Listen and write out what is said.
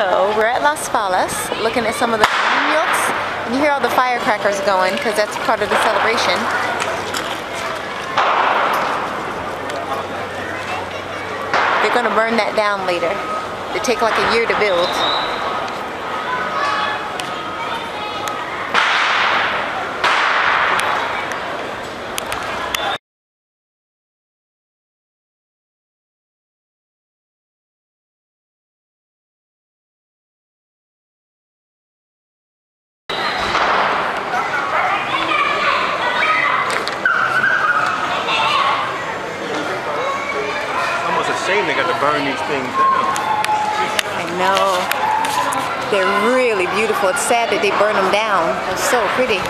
So we're at Las Fallas looking at some of the milks. And you hear all the firecrackers going because that's part of the celebration. They're going to burn that down later. They take like a year to build. almost a they got to burn these things down. I know. They're really beautiful. It's sad that they burn them down. They're so pretty.